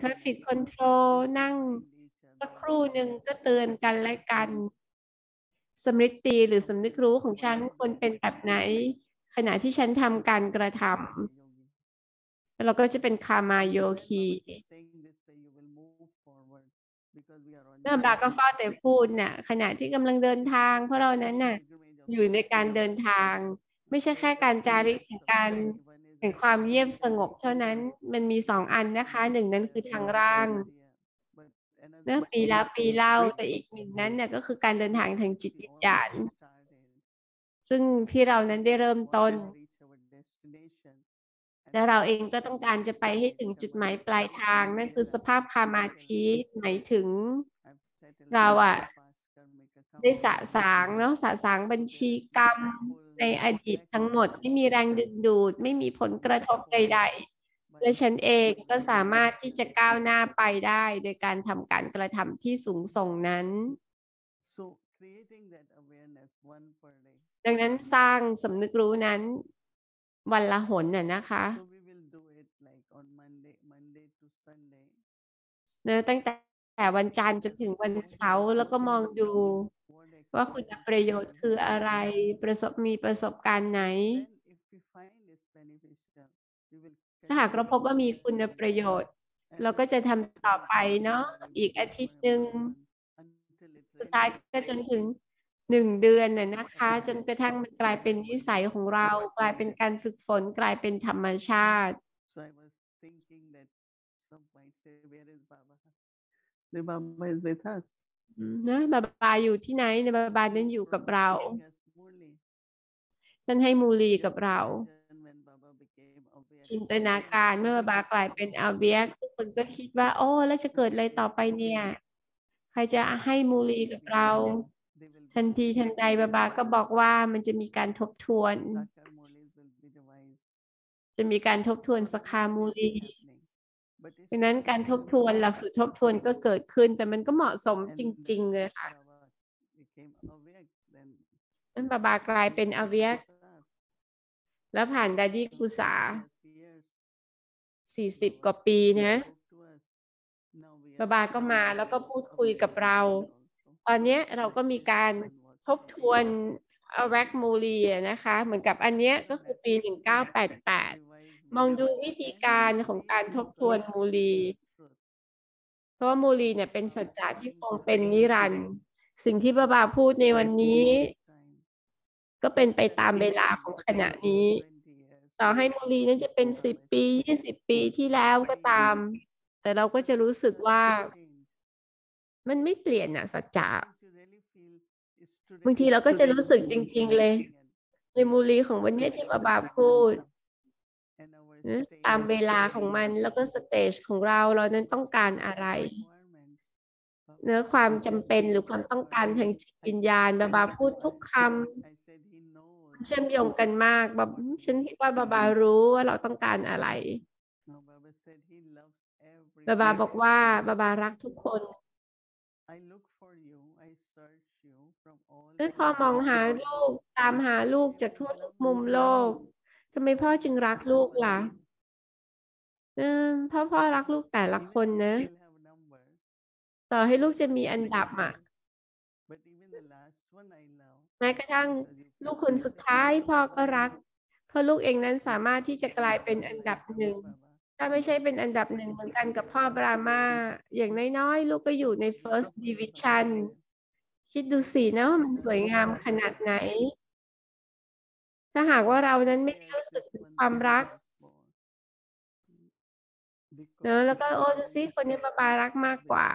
traffic control นั่งสักครู่หนึ่งก็เตือนกันและกันสำนึกตีหรือสำนึกรู้ของฉันควรเป็นแบบไหน ขณะที่ฉันทำการกระทำแล้วเราก็จะเป็นคามาโยคีเมื่อบาก็ฟ้าแต่พูดน่ะขณะที่กำลังเดินทาง เพราะเรานั้นน่ะอยู่ในการเดินทาง ไม่ใช่แค่การจาริกการ แห่งความเงียบสงบเท่านั้นมันมีสองอันนะคะหนึ่งนั้นคือทางร่างเนื่อปีแล้วปีเล่าแต่อีกหนึ่งนั้นเนี่ยก็คือการเดินทางทางจิตวิญญาณซึ่งที่เรานั้นได้เริ่มต้น และเราเองก็ต้องการจะไปให้ถึงจุดหมายปลายทาง นั่นคือสภาพคามาธิหมายถึงเราอะได้สะสางเนาะสะสางบัญชีกรรม ในอดีตทั้งหมด ไม่มีแรงดึงดูด ไม่มีผลกระทบใดๆและฉันเองก็สามารถที่จะก้าวหน้าไปได้ โดยการทำการกระทำที่สูงส่งนั้น ดังนั้นสร้างสำนึกรู้นั้น วันละหนน่ะนะคะเนื้อตั้งแต่วันจันทร์จนถึงวันเสาร์แล้วก็มองดู ว่าคุณประโยชน์คืออะไรประสบมีประสบการณ์ไหน ถ้าหากเราพบว่ามีคุณประโยชน์ เราก็จะทำต่อไปเนาะอีกอาทิตย์หนึ่งสุดท้ายก็จนถึงหนึ่งเดือนน่ะนะคะ จนกระทั่งมันกลายเป็นนิสัยของเรา กลายเป็นการฝึกฝนกลายเป็นธรรมชาติ The Baba is with us. นะบาบาอยู่ที่ไหนในบาบานั้นอยู่กับเราท่านให้มูลีกับเราจินตนาการเมื่อบาบากลายเป็นอาเวียทุกคนก็คิดว่า โอ้ แล้วจะเกิดอะไรต่อไปเนี่ย ใครจะให้มูลีกับเรา ทันทีทันใดบาบาก็บอกว่ามันจะมีการทบทวน จะมีการทบทวนสคามูลี ดังนั้นการทบทวนหลักสูตรทบทวนก็เกิดขึ้น แต่มันก็เหมาะสมจริง ๆ เลยค่ะนั้นบาบากลายเป็นอเวียกแล้วผ่านดาดีกุสาสี่สิบกว่าปีนะบาบาก็มาแล้วก็พูดคุยกับเรา ตอนนี้เราก็มีการทบทวนอเวกมูลีนะคะ เหมือนกับอันนี้ก็คือปีหนึ่งเก้าแปดแปด มองดูวิธีการของการทบทวนมูลี เพราะว่ามูลีเนี่ยเป็นสัจจะที่คงเป็นนิรันดร์สิ่งที่บาบาพูดในวันนี้ ก็เป็นไปตามเวลาของขณะนี้ ต่อให้มูลีนั้นจะเป็นสิบปียี่สิบปีที่แล้วก็ตาม แต่เราก็จะรู้สึกว่า มันไม่เปลี่ยนอะสัจจะบางทีเราก็จะรู้สึกจริง ๆ เลยในมูลีของวันนี้ที่บาบาพูด ตามเวลาของมันแล้วก็สเตจของเราเรานั้นต้องการอะไรเนื้อความจำเป็นหรือความต้องการทางจิตวิญญาณบาบาพูดทุกคำเชื่อมโยงกันมากบบฉันคิดว่าบาบารู้ว่าเราต้องการอะไรบาบาบอกว่าบาบารักทุกคนแล้วพอมองหาลูกตามหาลูกจากทั่วทุกมุมโลก ทำไมพ่อจึงรักลูกล่ะเออพ่อพ่อรักลูกแต่ละคนนะ ต่อให้ลูกจะมีอันดับอะแม้กระทั่งลูกคนสุดท้ายพ่อก็รัก เพราะลูกเองนั้นสามารถที่จะกลายเป็นอันดับหนึ่ง ถ้าไม่ใช่เป็นอันดับหนึ่งเหมือนกันกับพ่อบรามา อย่างน้อยๆ ลูกก็อยู่ใน first division คิดดูสินะว่ามันสวยงามขนาดไหน ถ้าหากว่าเรานั้นไม่รู้สึกถึงความรักเนอะแล้วก็โอ้ดูซิคนนี้บาบารักมากกว่า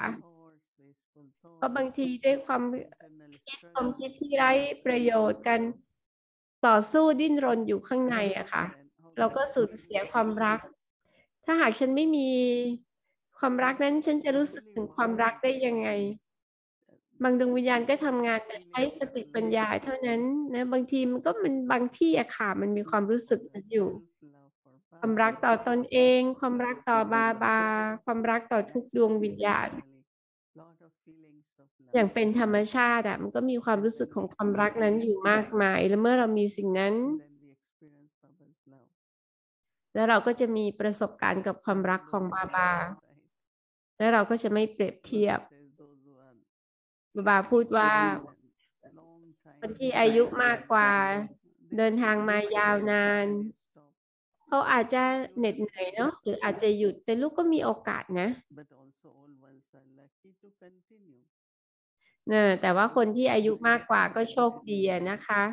เพราะบางทีด้วยความคิดความคิดที่ไร้ประโยชน์กันต่อสู้ดิ้นรนอยู่ข้างในอะค่ะ เราก็สูญเสียความรัก ถ้าหากฉันไม่มีความรักนั้นฉันจะรู้สึกถึงความรักได้ยังไง บางดวงวิญญาณก็ทำงานแต่ใช้สติปัญญาเท่านั้นนะบางทีมันก็มันบางที่อะค่ะมันมีความรู้สึกอยู่ ความรักต่อตนเอง ความรักต่อบาบา ความรักต่อทุกดวงวิญญาณ อย่างเป็นธรรมชาติอะมันก็มีความรู้สึกของความรักนั้นอยู่มากมาย แล้วเมื่อเรามีสิ่งนั้น แล้วเราก็จะมีประสบการณ์กับความรักของบาบา แล้วเราก็จะไม่เปรียบเทียบ บาบาพูดว่า คนที่อายุมากกว่าเดินทางมายาวนาน เขาอาจจะเหน็ดเหนื่อยเนาะหรืออาจจะหยุดแต่ลูกก็มีโอกาสนะเนะแต่ว่าคนที่อายุมากกว่าก็โชคดีนะคะ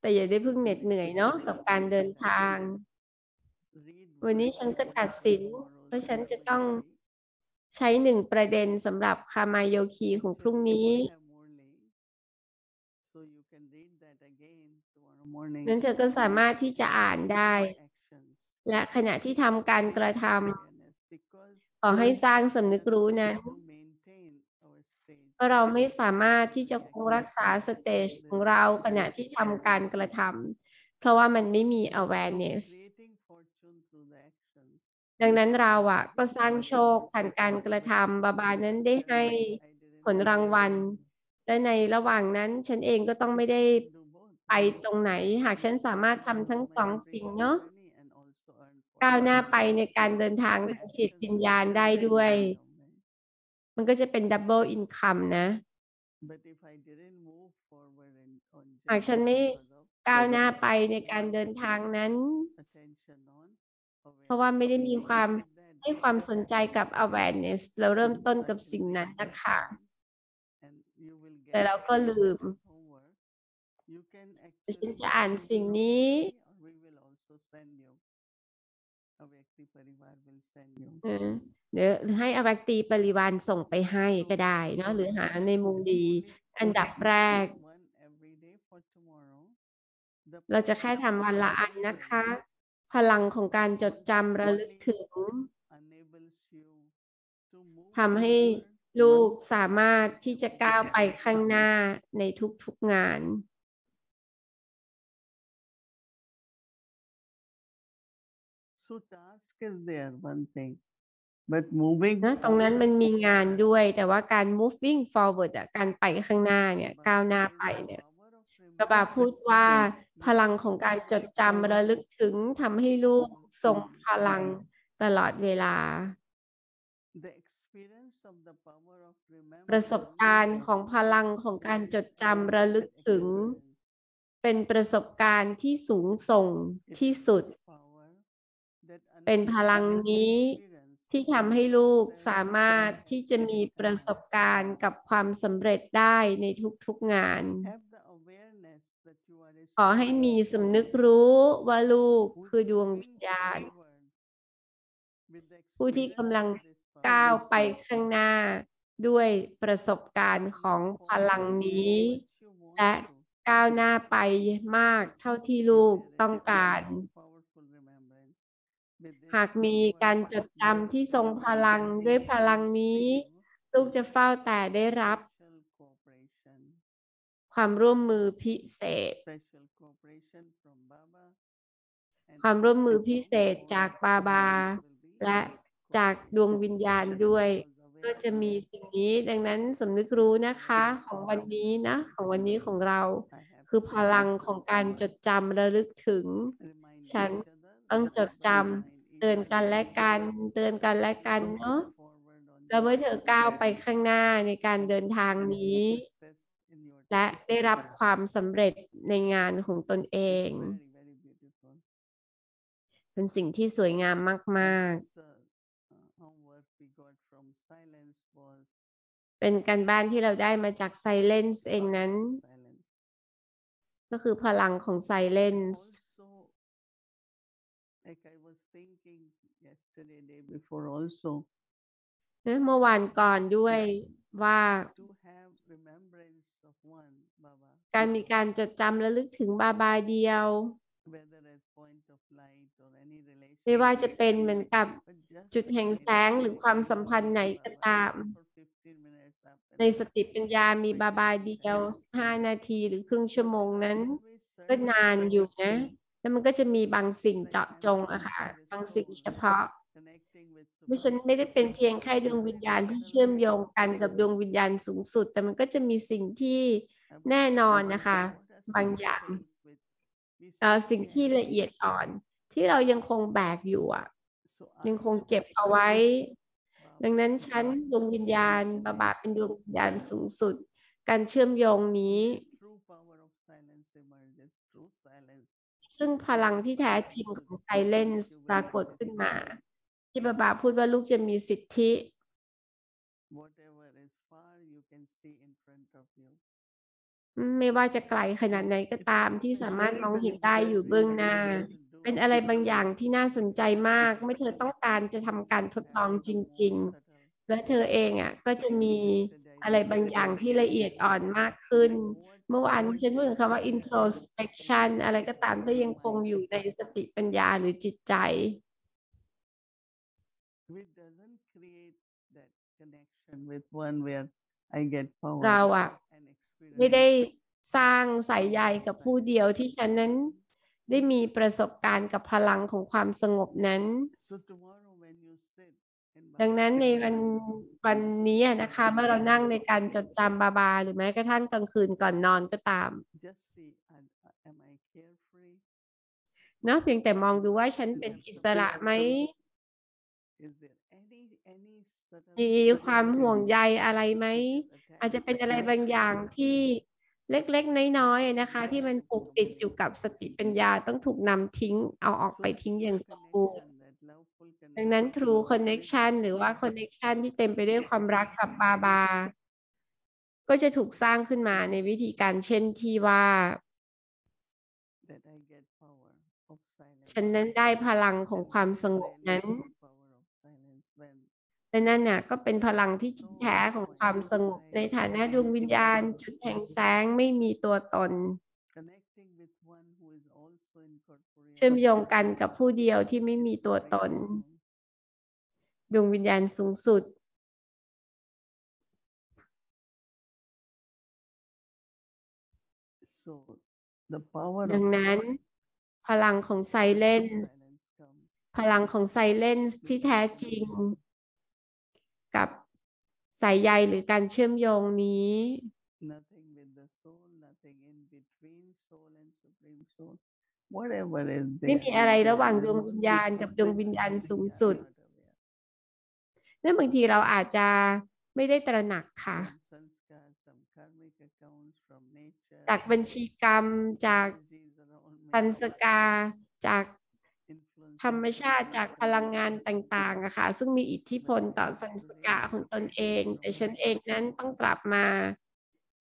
แต่อย่าได้เพิ่งเหน็ดเหนื่อยเนาะกับการเดินทาง วันนี้ฉันก็ตัดสินเพราะฉันจะต้อง ใช้หนึ่งประเด็นสำหรับคามาโยคีของพรุ่งนี้ นั้นเธอก็สามารถที่จะอ่านได้ และขณะที่ทำการกระทำขอให้สร้างสำนึกรู้นั้น to maintain our stage. เพราะเราไม่สามารถที่จะคงรักษาสเตจของเราขณะที่ทำการกระทำเพราะว่ามันไม่มี awareness Creating fortune through the actions. ดังนั้นเราอะก็สร้างโชคผ่านการกระทำบาบานั้นได้ให้ผลรางวัล และในระหว่างนั้นฉันเองก็ต้องไม่ได้ไปตรงไหน หากฉันสามารถทำทั้งสองสิ่งเนาะก้าวหน้าไปในการเดินทางทางจิตวิญญาณได้ด้วย มันก็จะเป็นดับเบิลอินคัมนะ หากฉันไม่ก้าวหน้าไปในการเดินทางนั้น เพราะว่าไม่ได้มีความให้ความสนใจกับ awareness เราเริ่มต้นกับสิ่งนั้นนะคะ แต่เราก็ลืมฉันจะอ่านสิ่งนี้เดี๋ยวให้อวักตีปริวานส่งไปให้ก็ได้เนาะหรือหาในมุมดี อันดับแรก เราจะแค่ทำวันละอันนะคะ พลังของการจดจำระลึกถึง enables you to move ทำให้ forward ลูก one สามารถที่จะก้าวไปข้างหน้าในทุกๆงาน So task is there, one thing. But moving นะตรงนั้น forward, มันมีงานด้วย แต่ว่าการ moving forward อะการไปข้างหน้าเนี่ย Baba ก้าวหน้า says ไป the เนี่ย power of กบาพูด remembrance ว่า is พลังของการจดจำระลึกถึงทำให้ลูกทรงพลังตลอดเวลา the experience of the power of ประสบ remembrance การณ์ของพลังของการจดจำระลึกถึง เป็นประสบการณ์ที่สูงส่ง It ที่ is สุด this power that เป็น enables พลัง every นี้ experience ที่ทำให้ลูกสามารถที่จะมีประสบการณ์กับความสำเร็จได้ในทุกๆงาน have the awareness that you are a ขอให้มีสำนึกรู้ว่าลูกคือดวงวิญญาณ ผู้ที่กำลังก้าวไปข้างหน้าด้วยประสบการณ์ของพลังนี้ และก้าวหน้าไปมากเท่าที่ลูกต้องการ หากมีการจดจำที่ทรงพลังด้วยพลังนี้ ลูกจะเฝ้าแต่ได้รับ ความร่วมมือพิเศษ ความร่วมมือพิเศษจากบาบา และจากดวงวิญญาณด้วย ก็จะมีสิ่งนี้ดังนั้นสำนึกรู้นะคะของวันนี้นะ ของวันนี้ของเรา คือพลังของการจดจำระลึกถึง ฉันต้องจดจำเตือนกันและกันเตือนกันและกันเนาะแล้วเมื่อเธอก้าวไปข้างหน้าในการเดินทางนี้ และได้รับความสำเร็จในงานของตนเอง เป็นสิ่งที่สวยงามมาก ๆ เป็นการบ้านที่เราได้มาจาก Silence เองนั้น ก็คือพลังของ Silence like I was thinking yesterday, day before also, เมื่อวานก่อนด้วยว่า to have remembrance of one Baba, การมีการจดจำระลึกถึงบาบาเดียว whether as point of light or any relation. ไม่ว่าจะเป็นเหมือนกับ but just จุดแห่งแสงหรือความสัมพันธ์ไหนก็ตาม for 15 minutes after ในสติปัญญามีบาบาเดียว5นาทีหรือครึ่งชั่วโมงนั้น always ก็นาน service อยู่นะ service แล้วมันก็จะมีบางสิ่งเจาะจงอะค่ะ บางสิ่งเฉพาะ connecting with ไม่ฉันไม่ได้เป็นเพียงแค่ดวงวิญญาณที่เชื่อมโยงกันกับดวงวิญญาณสูงสุด แต่มันก็จะมีสิ่งที่แน่นอนนะคะ บางอย่างอ่อสิ่งที่ละเอียดอ่อน ที่เรายังคงแบกอยู่อะ ยังคงเก็บเอาไว้ ดังนั้นฉันดวงวิญญาณบาบาเป็นดวงวิญญาณสูงสุด การเชื่อมโยงนี้ ซึ่งพลังที่แท้จริงของไซเลนส์ปรากฏขึ้นมา ที่บาบาพูดว่าลูกจะมีสิทธิ Whatever is far, you can see in front of you. ไม่ว่าจะไกลขนาดไหนก็ตามที่สามารถมองเห็นได้อยู่เบื้องหน้า เป็นอะไรบางอย่างที่น่าสนใจมากไม่เธอต้องการจะทำการทดลองจริง ๆ และเธอเองอะก็จะมีอะไรบางอย่างที่ละเอียดอ่อนมากขึ้น เมื่อวานฉันพูดถึงคำว่า introspection อะไรก็ตามก็ยังคงอยู่ในสติปัญญาหรือจิตใจ เราอะ and experience. ไม่ได้สร้างสายใยกับผู้เดียวที่ฉันนั้นได้มีประสบการณ์กับพลังของความสงบนั้น So tomorrow when you sit in ดังนั้นใน Baba วันวันนี้อะนะคะเมื่อเรานั่งในการจดจำบาบา หรือแม้กระทั่งกลางคืนก่อนนอนก็ตาม just see, am am I carefree? เนาะเพียงแต่มองดูว่าฉันเป็นอิสระไหม Is there any any subtle มีความห่วงใยอะไรไหม อาจจะเป็นอะไรบางอย่างที่เล็กๆ น้อยๆนะคะ ที่มันผูกติดอยู่กับสติปัญญาต้องถูกนำทิ้งเอาออกไปทิ้งอย่างสมบูรณ์ดังนั้น True Connection หรือว่า Connection ที่เต็มไปด้วยความรักกับบาบา ก็จะถูกสร้างขึ้นมาในวิธีการเช่นที่ว่า that I get power of silence. ฉันนั้นได้พลังของความสงบ I นั้น และนั่นน่ะก็เป็นพลังที่จริงแท้ของความสงบในฐานะดวงวิญญาณ จุดแห่งแสงไม่มีตัวตน connecting with one who is also incorporeal. เชื่อมโยงกันกับผู้เดียวที่ไม่มีตัวตน ดวงวิญญาณสูงสุด So the power ดั of งนั้น พลังของไซเลนส์ silence comes. พลังของไซเลนส์ที่แท้จริง กับสายใยหรือการเชื่อมโยงนี้ Nothing with the soul, nothing in between soul and supreme soul. Whatever is ไม่ there. มีอะไร is ระหว่าง there ดวงวิญญาณกับดวงวิญญาณสูงสุด not aware. นั่นบางทีเราอาจจะไม่ได้ตระหนักค่ะ Some sanskar, some karmic accounts from nature. จากบัญชีกรรมจาก energies around me, พันสกาจาก influence ธรรมชาติจากพลังงานต่างๆอะค่ะซึ่งมีอิทธิพลต่อสันสกะของตนเอง แต่ฉันเองนั้นต้องกลับมา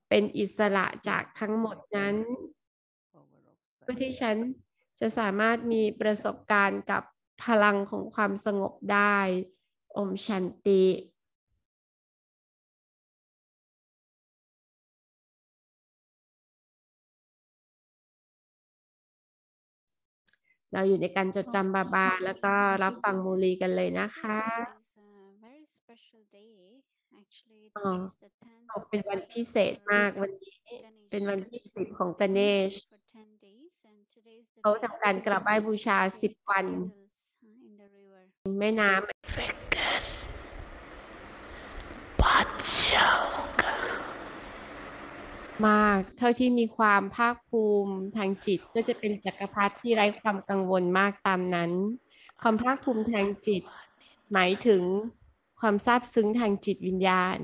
เป็นอิสระจากทั้งหมดนั้นเพื่อที่ฉันจะสามารถมีประสบการณ์กับพลังของความสงบได้ อมชันติ เราอยู่ในการจดจำบาบา แล้วก็รับฟังมูลีกันเลยนะคะอ๋ออ๋อเป็นวันพิเศษมากวันนี้ เป็นวันที่สิบของกเนชเขาทำการกราบไหว้บูชาสิบวันแม่น้ำ มาก เท่าที่มีความภาคภูมิทางจิตก็จะเป็นจักรพรรดิที่ไร้ความกังวลมากตามนั้น ความภาคภูมิทางจิต หมายถึงความซาบซึ้งทางจิตวิญญาณ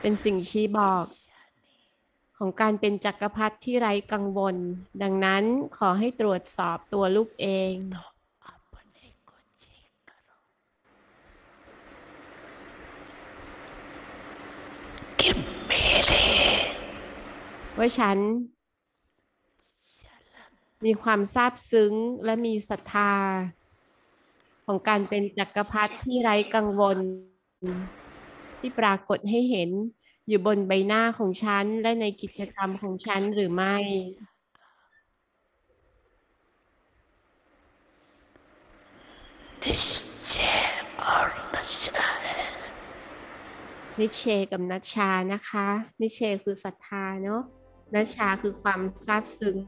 เป็นสิ่งชี้บอกของการเป็นจักรพรรดิที่ไร้กังวล ดังนั้นขอให้ตรวจสอบตัวลูกเอง ว่าฉัน มีความซาบซึ้งและมีศรัทธา ของการเป็นจักรพรรดิที่ไร้กังวล ที่ปรากฏให้เห็นอยู่บนใบหน้าของฉัน และในกิจกรรมของฉันหรือไม่ นิเชกับนัชชานะคะ นิเชคือศรัทธาเนาะนัชชาคือความซาบซึ้ง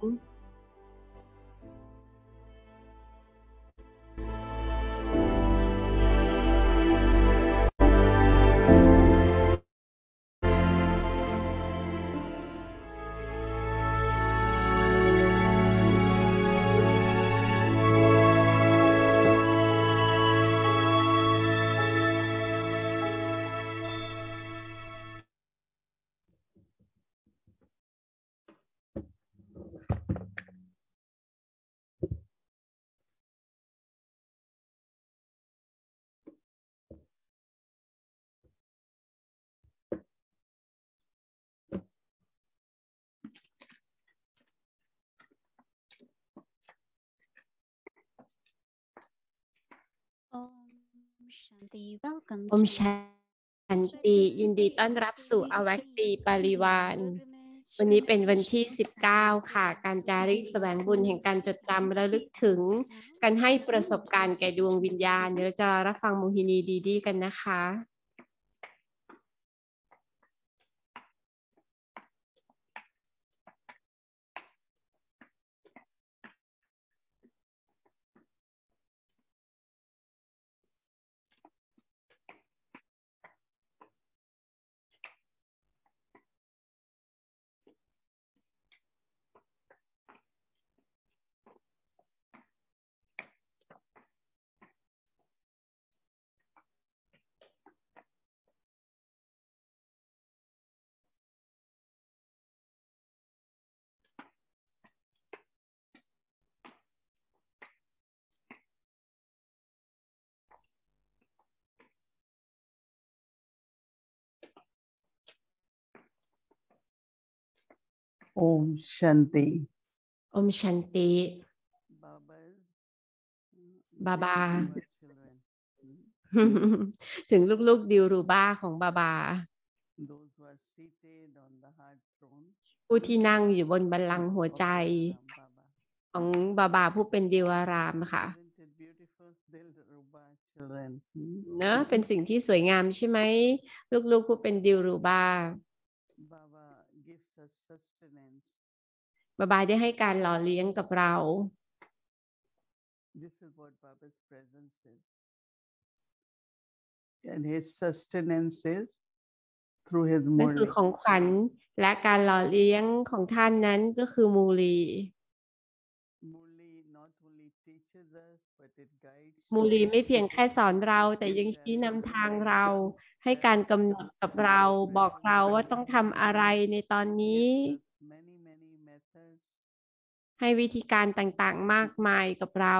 อม to ชันติยินดีต้อนรับสู่อวัคตีปาริวานวันนี้เป็นวันที่ 19 ค่ะ การจาริกแสวงบุญแห่งการจดจำระลึกถึง การให้ประสบการณ์แก่ดวงวิญญาณ เดี๋ยวเราจะรับฟังโมหินีดีดีกันนะคะ Om Shanti. อมชันติ Baba's mm, Baba. Baba children. mm, ถึงลูกๆดิวรูบ้าของบาบา Those who are seated on the heart throne. ผู้ที่นั่งอยู่บนบัลลังก์หัวใจ of Baba. ของบาบาผู้เป็นดิวอารามค่ะ Isn't it beautiful? Dilruba children. mm, เนอะเป็นสิ่งที่สวยงามใช่ไหม ลูกๆผู้เป็นดิวรูบา Baba gives us sustenance. บาบาได้ให้การหล่อเลี้ยงกับเรา This is what Baba's presence is. And his sustenance is through his นั่นคือ murli. ของขวัญและการหล่อเลี้ยงของท่านนั้นก็คือมูลี Murli not only teaches us, but it guides มูลี us. ไม่เพียงแค่สอนเราแต่ยังชี้นำทางเรา ให้การกำหนดกับเราบอกเราว่าต้องทำอะไรในตอนนี้ ให้วิธีการต่างๆมากมายกับเรา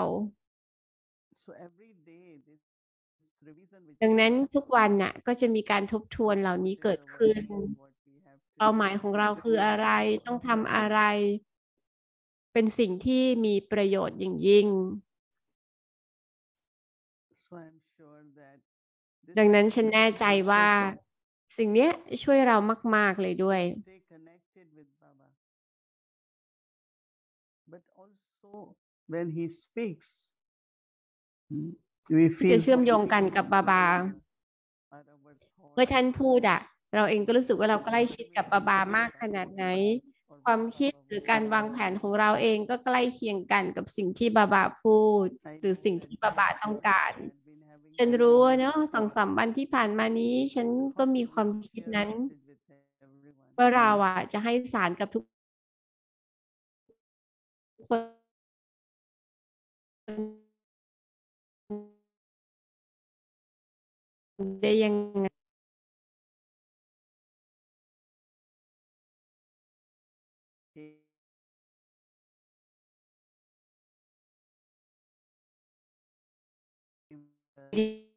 ดังนั้นทุกวันน่ะก็จะมีการทบทวนเหล่านี้เกิดขึ้น เป้าหมายของเราคืออะไรต้องทำอะไร เป็นสิ่งที่มีประโยชน์อย่างยิ่ง So I'm sure that this ดังนั้นฉันแน่ใจว่า สิ่งเนี้ยช่วยเรามาก ๆ เลยด้วยที่จะเชื่อมโยงกันกับบาบา เมื่อท่านพูดอะเราเองก็รู้สึกว่าเราใกล้ชิดกับบาบามากขนาดไหน ความคิดหรือการวางแผนของเราเองก็ใกล้เคียงกันกับสิ่งที่บาบาพูด หรือสิ่งที่บาบาต้องการ ฉัน some รู้ว่า many เนาะสองสามวันที่ผ่านมานี้ ฉันก็มีความคิด share นั้น message with everyone. ว่าเราอะ จะให้สารกับทุกคนได้ยังไง He- ดี